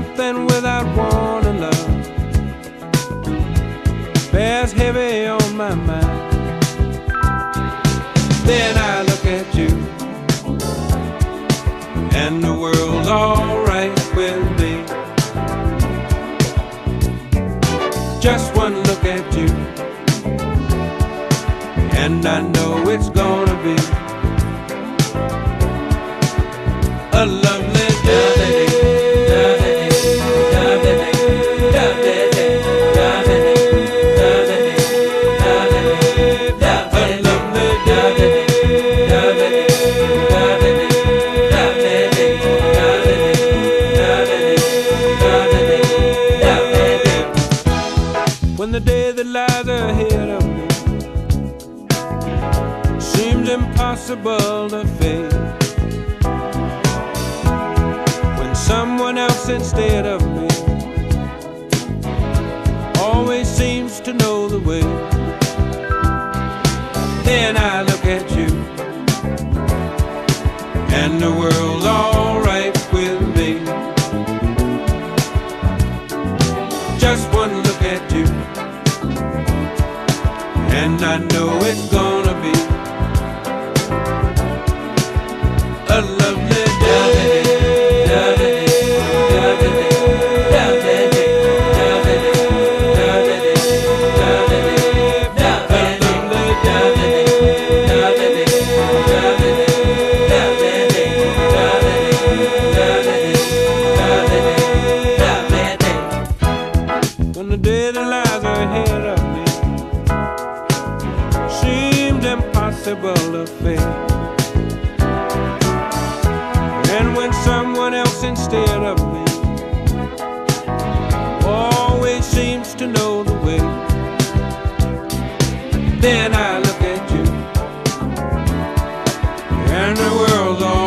something without warning, love, bears heavy on my mind. Then I look at you, and the world's alright with me. Just one look at you, and I know it's gonna be When the day that lies ahead of me seems impossible to face. When someone else instead of me always seems to know the way. And I know it's gonna impossible to face. And when someone else instead of me always seems to know the way, then I look at you, and the world's alright